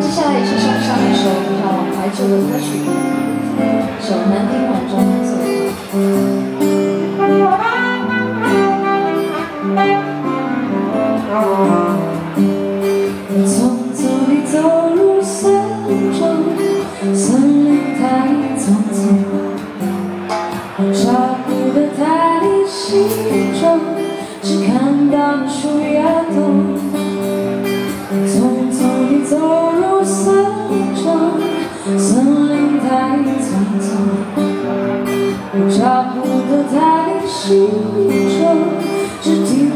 接下来也是送上一首比较怀旧的歌曲，《首南丁晚钟》匆匆地走入森林中，森林太匆匆，照顾得太细重，只看到那树摇动。心中，只听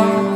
Lord.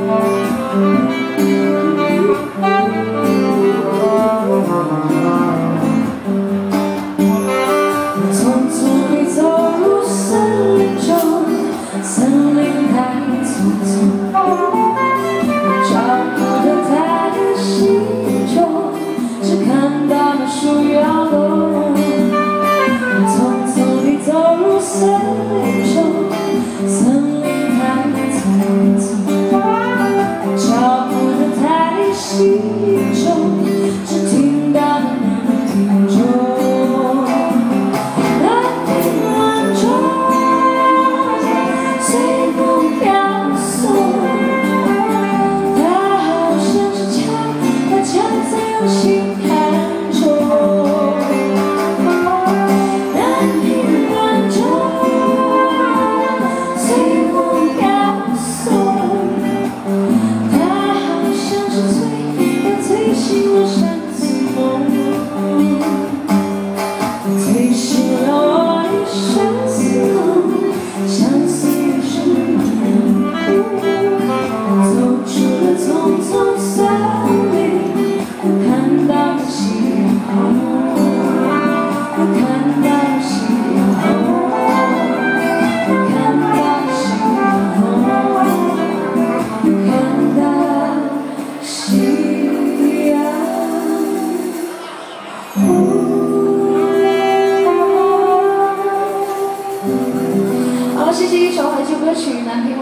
好了，谢谢一首怀旧歌曲《》。